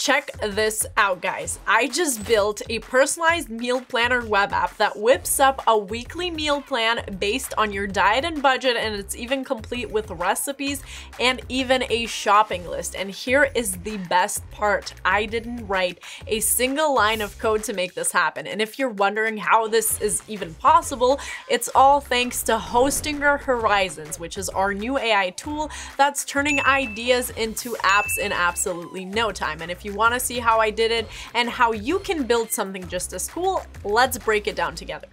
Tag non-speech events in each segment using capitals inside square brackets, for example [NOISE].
Check this out, guys. I just built a personalized meal planner web app that whips up a weekly meal plan based on your diet and budget, and it's even complete with recipes and even a shopping list. And here is the best part. I didn't write a single line of code to make this happen. And if you're wondering how this is even possible, it's all thanks to Hostinger Horizons, which is our new AI tool that's turning ideas into apps in absolutely no time. And if you you want to see how I did it and how you can build something just as cool, let's break it down together.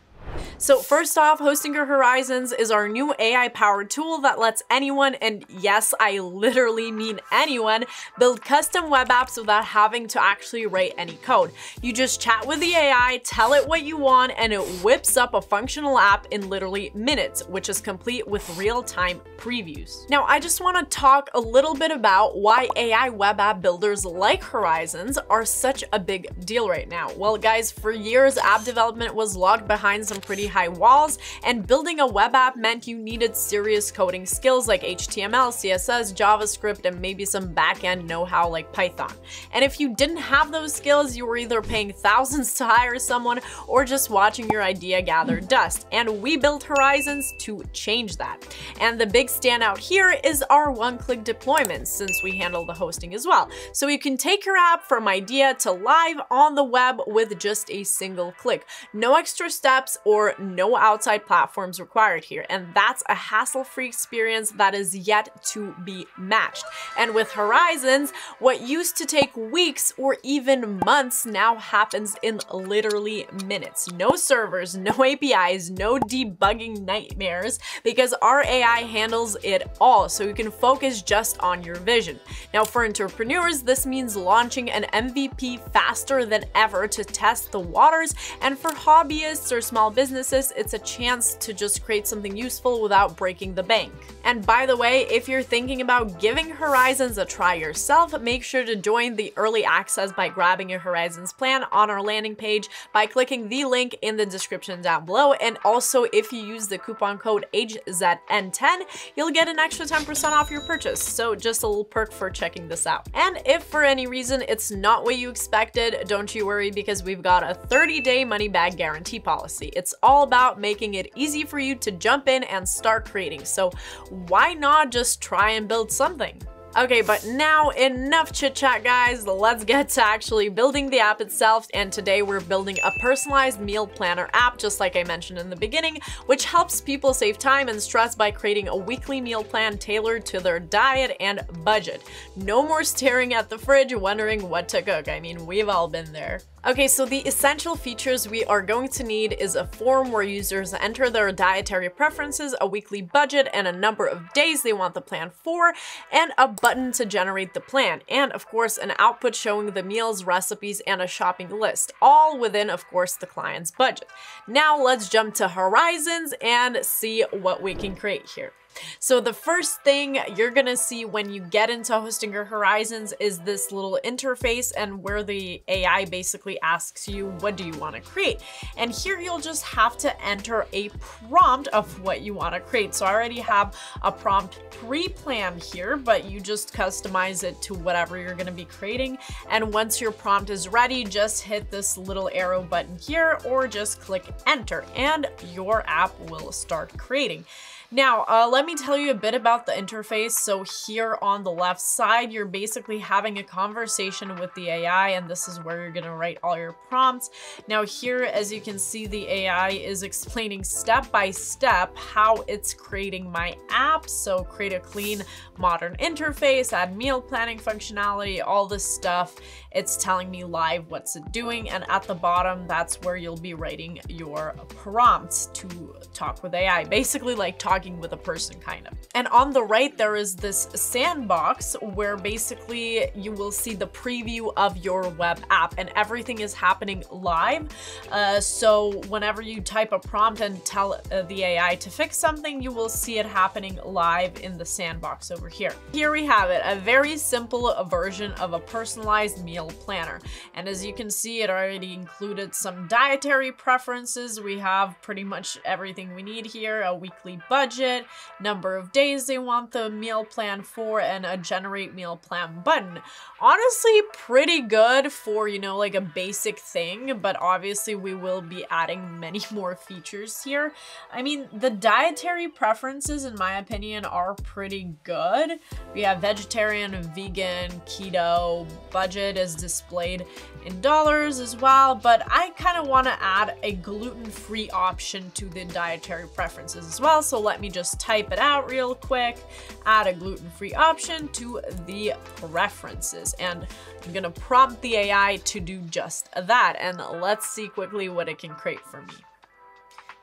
So first off, Hostinger Horizons is our new AI-powered tool that lets anyone, and yes, I literally mean anyone, build custom web apps without having to actually write any code. You just chat with the AI, tell it what you want, and it whips up a functional app in literally minutes, which is complete with real-time previews. Now, I just want to talk a little bit about why AI web app builders like Horizons are such a big deal right now. Well, guys, for years, app development was locked behind some pretty high walls, and building a web app meant you needed serious coding skills like HTML, CSS, JavaScript, and maybe some backend know-how like Python. And if you didn't have those skills, you were either paying thousands to hire someone or just watching your idea gather hmm. dust. And we built Horizons to change that. And the big standout here is our one-click deployment since we handle the hosting as well. So you can take your app from idea to live on the web with just a single click. No extra steps or no outside platforms required here. And that's a hassle-free experience that is yet to be matched. And with Horizons, what used to take weeks or even months now happens in literally minutes. No servers, no [LAUGHS] APIs, no debugging nightmares because our AI handles it all so you can focus just on your vision. Now for entrepreneurs, this means launching an MVP faster than ever to test the waters and for hobbyists or small businesses businesses, it's a chance to just create something useful without breaking the bank. And by the way, if you're thinking about giving Horizons a try yourself, make sure to join the early access by grabbing your Horizons plan on our landing page by clicking the link in the description down below. And also, if you use the coupon code HZN10, you'll get an extra 10% off your purchase. So just a little perk for checking this out. And if for any reason it's not what you expected, don't you worry because we've got a 30 day money back guarantee policy. It's all about making it easy for you to jump in and start creating. So why not just try and build something? Okay, but now enough chit chat guys, let's get to actually building the app itself and today we're building a personalized meal planner app just like I mentioned in the beginning, which helps people save time and stress by creating a weekly meal plan tailored to their diet and budget. No more staring at the fridge wondering what to cook, I mean we've all been there. Okay, so the essential features we are going to need is a form where users enter their dietary preferences, a weekly budget, and a number of days they want the plan for, and a button to generate the plan, and of course an output showing the meals, recipes, and a shopping list, all within, of course, the client's budget. Now let's jump to Horizons and see what we can create here. So the first thing you're gonna see when you get into Hostinger Horizons is this little interface and where the AI basically asks you, what do you wanna create? And here you'll just have to enter a prompt of what you wanna create. So I already have a prompt pre-planned here, but you just customize it to whatever you're gonna be creating. And once your prompt is ready, just hit this little arrow button here or just click enter and your app will start creating. Now, uh, let me tell you a bit about the interface. So here on the left side, you're basically having a conversation with the AI, and this is where you're gonna write all your prompts. Now here, as you can see, the AI is explaining step by step how it's creating my app. So create a clean, modern interface, add meal planning functionality, all this stuff. It's telling me live what's it doing, and at the bottom, that's where you'll be writing your prompts to talk with AI. Basically like talk talking with a person kind of. And on the right, there is this sandbox where basically you will see the preview of your web app and everything is happening live. Uh, so whenever you type a prompt and tell uh, the AI to fix something, you will see it happening live in the sandbox over here. Here we have it, a very simple version of a personalized meal planner. And as you can see, it already included some dietary preferences. We have pretty much everything we need here, a weekly budget, budget, number of days they want the meal plan for, and a generate meal plan button. Honestly, pretty good for, you know, like a basic thing, but obviously we will be adding [LAUGHS] many more features here. I mean, the dietary preferences, in my opinion, are pretty good. We have vegetarian, vegan, keto, budget is displayed in dollars as well, but I kind of want to add a gluten-free option to the dietary preferences as well. So let me just type it out real quick, add a gluten-free option to the preferences. And I'm gonna prompt the AI to do just that. And let's see quickly what it can create for me.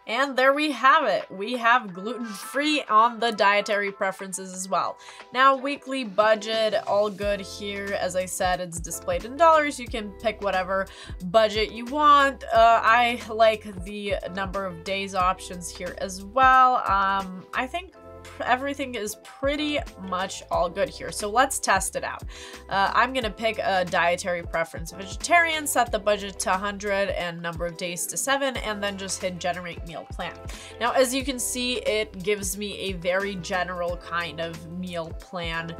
And there we have it. We have gluten-free on the dietary preferences as well. Now, weekly budget, all good here. As I said, it's displayed in dollars. You can pick whatever budget you want. Uh, I like the number of days options here as well. Um, I think [LAUGHS] everything is pretty much all good here. So let's test it out. Uh, I'm gonna pick a dietary preference vegetarian, set the budget to 100 and number of days to seven, and then just hit generate meal plan. Now, as you can see, it gives me a very general kind of meal plan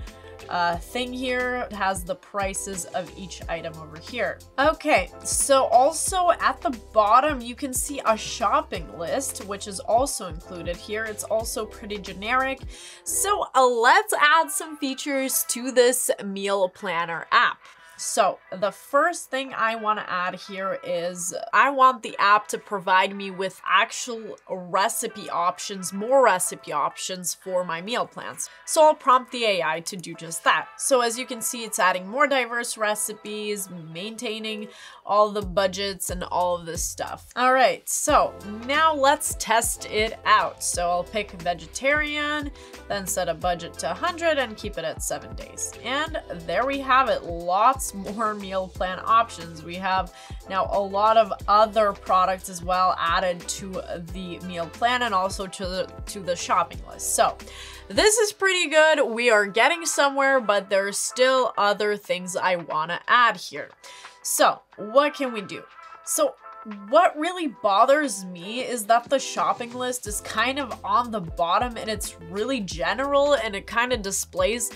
uh, thing here. It has the prices of each item over here. Okay, so also at the bottom, you can see a shopping list, which is also included here. It's also pretty generic. So uh, let's add some features to this meal planner app. So the first thing I want to add here is I want the app to provide me with actual recipe options, more recipe options for my meal plans. So I'll prompt the AI to do just that. So as you can see, it's adding more diverse recipes, maintaining all the budgets and all of this stuff. All right, so now let's test it out. So I'll pick vegetarian, then set a budget to 100 and keep it at seven days. And there we have it, lots lots more meal plan options. We have now a lot of other products as well added to the meal plan and also to the, to the shopping list. So this is pretty good. We are getting somewhere, but there's still other things I want to add here. So what can we do? So what really bothers me is that the shopping list is kind of on the bottom and it's really general and it kind of displays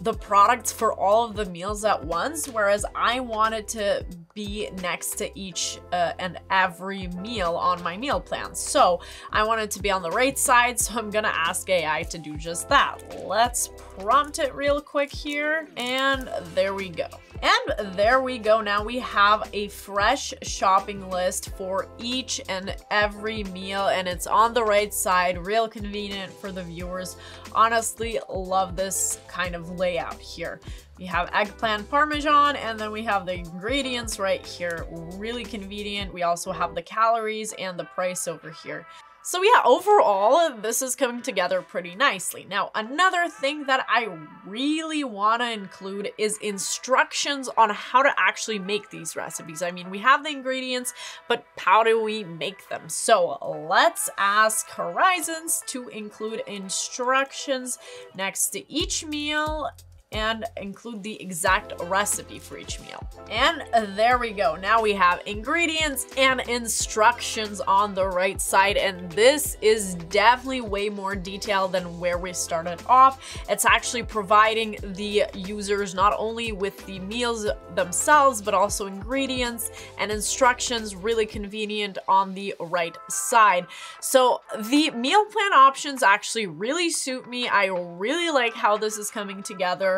the products for all of the meals at once, whereas I wanted to be next to each uh, and every meal on my meal plan. So I wanted to be on the right side, [LAUGHS] so I'm gonna ask AI to do just that. Let's prompt it real quick here, and there we go. And there we go. Now we have a fresh shopping list for each and every meal and it's on the right side, real convenient for the viewers. Honestly, love this kind of layout here. We have eggplant parmesan and then we have the ingredients right here. Really convenient. We also have the calories and the price over here. So yeah, overall, this is coming together pretty nicely. Now, another thing that I really want to include is instructions on how to actually make these recipes. I mean, we have the ingredients, but how do we make them? So let's ask Horizons to include instructions next to each meal and include the exact recipe for each meal. And there we go. Now we have ingredients and instructions on the right side. And this is definitely way more detailed than where we started off. It's actually providing the users not only with the meals themselves, but also ingredients and instructions really convenient on the right side. So the meal plan options actually really suit me. I really like how this is coming together.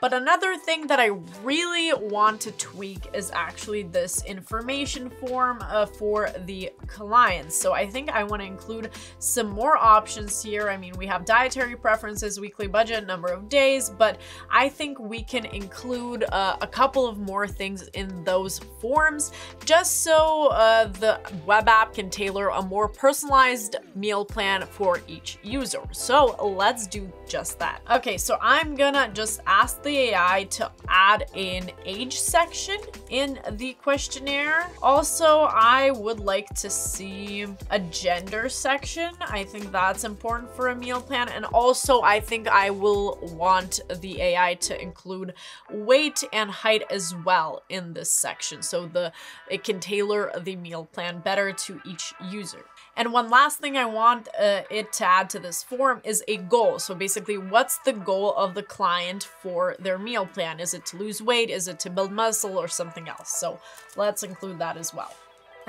But another thing that I really want to tweak is actually this information form uh, for the clients. So I think I want to include some more options here. I mean, we have dietary preferences, weekly budget, number of days, but I think we can include uh, a couple of more things in those forms just so uh, the web app can tailor a more personalized meal plan for each user. So let's do just that. Okay, so I'm gonna just ask the the AI to add an age section in the questionnaire. Also, I would like to see a gender section. I think that's important for a meal plan. And also, I think I will want the AI to include weight and height as well in this section. So the it can tailor the meal plan better to each user. And one last thing I want uh, it to add to this form is a goal. So basically, what's the goal of the client for their meal plan? Is it to lose weight? Is it to build muscle or something else? So let's include that as well.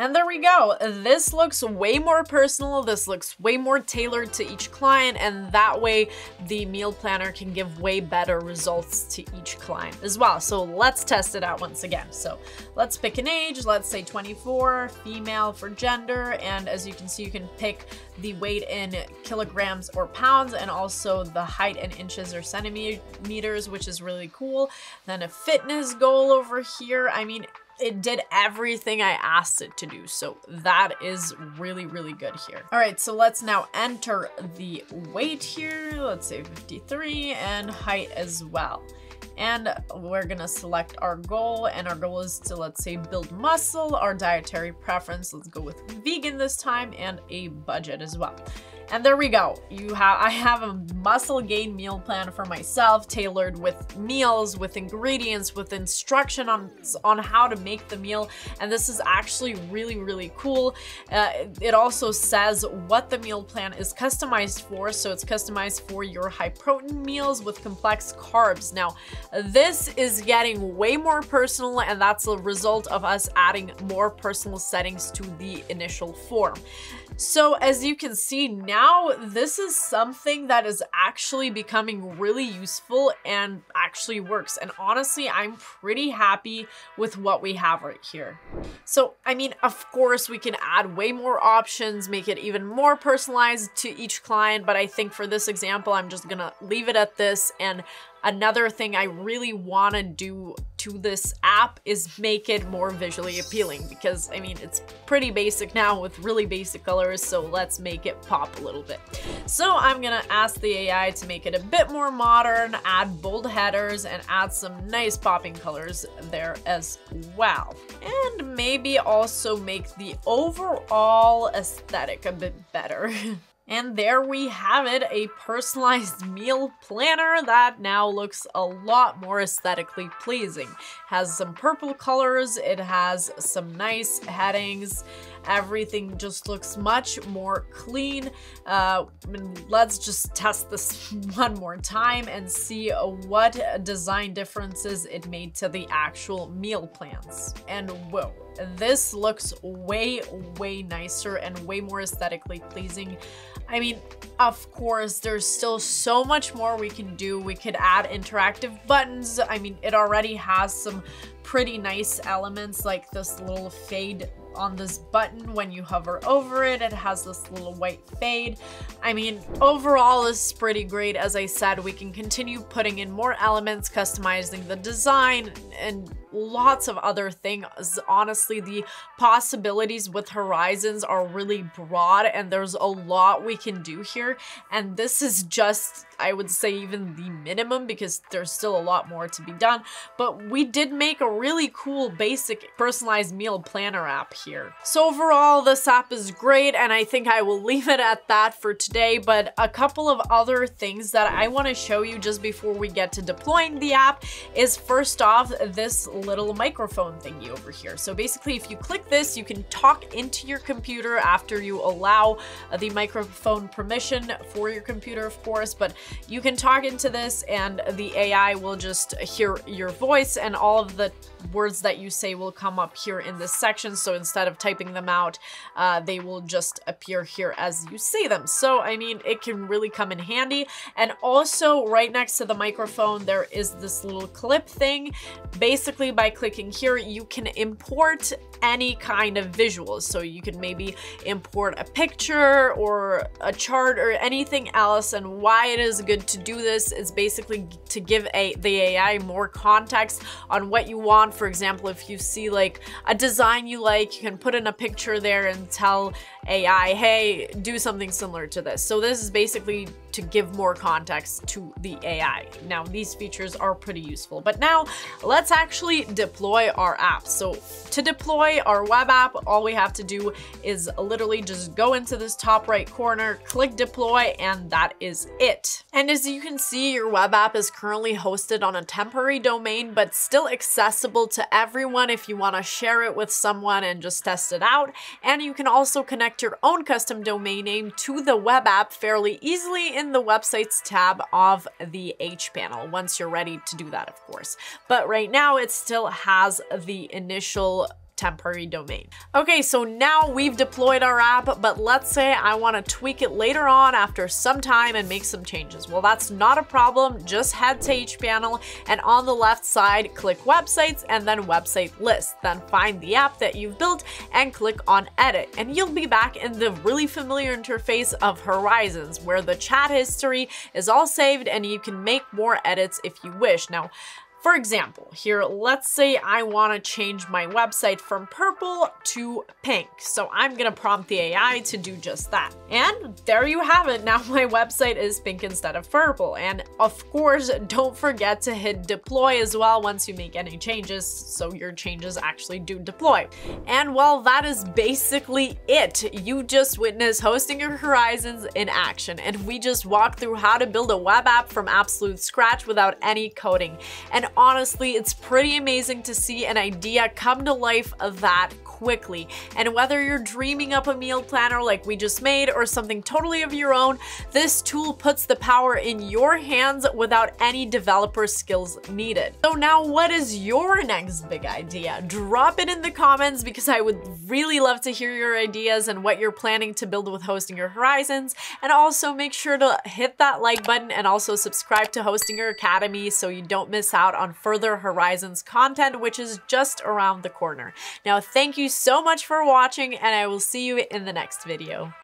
And there we go. This looks way more personal. This looks way more tailored to each client. And that way the meal planner can give way better results to each client as well. So let's test it out once again. So let's pick an age. Let's say 24, female for gender. And as you can see, you can pick the weight in kilograms or pounds and also the height in inches or centimeters, which is really cool. Then a fitness goal over here. I mean, it did everything I asked it to do. So that is really, really good here. All right, so let's now enter the weight here. Let's say 53 and height as well. And we're gonna select our goal and our goal is to, let's say, build muscle, our dietary preference. Let's go with vegan this time and a budget as well. And there we go. You have I have a muscle gain meal plan for myself tailored with meals, with ingredients, with instruction on on how to make the meal. And this is actually really really cool. Uh, it also says what the meal plan is customized for. So it's customized for your high protein meals with complex carbs. Now, this is getting way more personal and that's a result of us adding more personal settings to the initial form. So as you can see now, this is something that is actually becoming really useful and actually works. And honestly, I'm pretty happy with what we have right here. So, I mean, of course, we can add way more options, make it even more personalized to each client. But I think for this example, I'm just gonna leave it at this and Another thing I really want to do to this app is make it more visually appealing because I mean it's pretty basic now with really basic colors so let's make it pop a little bit. So I'm gonna ask the AI to make it a bit more modern, add bold headers and add some nice popping colors there as well. And maybe also make the overall aesthetic a bit better. [LAUGHS] And there we have it, a personalized [LAUGHS] meal planner that now looks a lot more aesthetically pleasing. Has some purple colors, it has some nice headings, everything just looks much more clean. Uh, let's just test this [LAUGHS] one more time and see what design differences it made to the actual meal plans. And whoa, this looks way, way nicer and way more aesthetically pleasing. I mean, of course, there's still so much more we can do. We could add interactive buttons. I mean, it already has some pretty nice elements like this little fade on this button when you hover over it. It has this little white fade. I mean, overall is pretty great. As I said, we can continue putting in more elements, customizing the design, and lots of other things. Honestly, the possibilities with Horizons are really broad and there's a lot we can do here. And this is just, I would say, even the minimum because there's still a lot more to be done. But we did make a really cool basic personalized meal planner app here. So overall, this app is great and I think I will leave it at that for today. But a couple of other things that I want to show you just before we get to deploying the app is first off, this little microphone thingy over here. So basically, if you click this, you can talk into your computer after you allow the microphone permission for your computer, of course, but you can talk into this and the AI will just hear your voice and all of the words that you say will come up here in this section. So instead of typing them out, uh, they will just appear here as you say them. So, I mean, it can really come in handy. And also right next to the microphone, there is this little clip thing. Basically, by clicking here, you can import any kind of visuals. So you can maybe import a picture or a chart or anything else. And why it is good to do this is basically to give a, the AI more context on what you want. For example, if you see like a design you like, you can put in a picture there and tell AI, hey, do something similar to this. So this is basically to give more context to the AI. Now, these features are pretty useful, but now let's actually deploy our app. So to deploy our web app, all we have to do is literally just go into this top right corner, click deploy, and that is it. And as you can see, your web app is currently hosted on a temporary domain, but still accessible to everyone if you want to share it with someone and just test it out. And you can also connect your own custom domain name to the web app fairly easily in the websites tab of the H panel once you're ready to do that, of course. But right now it still has the initial temporary domain. Okay, so now we've deployed our app, but let's say I want to tweak it later on after some time and make some changes. Well, that's not a problem. Just head to HPanel and on the left side, click websites and then website list. Then find the app that you've built and click on edit. And you'll be back in the really familiar interface of Horizons where the chat history is all saved and you can make more edits if you wish. Now, for example, here, let's say I want to change my website from purple to pink. So I'm going to prompt the AI to do just that. And there you have it. Now my website is pink instead of purple. And of course, don't forget to hit deploy as well once you make any changes so your changes actually do deploy. And well, that is basically it. You just witnessed Hostinger Horizons in action. And we just walked through how to build a web app from absolute scratch without any coding. And honestly, it's pretty amazing to see an idea come to life that quickly. And whether you're dreaming up a meal planner like we just made or something totally of your own, this tool puts the power in your hands without any developer skills needed. So now what is your next big idea? Drop it in the comments because I would really love to hear your ideas and what you're planning to build with Hostinger Horizons. And also make sure to hit that like button and also subscribe to Hostinger Academy so you don't miss out on further Horizons content, which is just around the corner. Now, thank you so much for watching and I will see you in the next video.